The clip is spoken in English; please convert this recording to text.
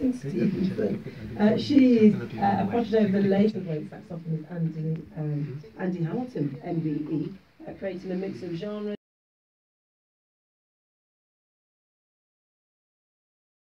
Millicent Stephenson. Uh, she is uh, appointed over the later great saxophonist Andy, um, Andy Hamilton, MBE, uh, creating a mix of genres.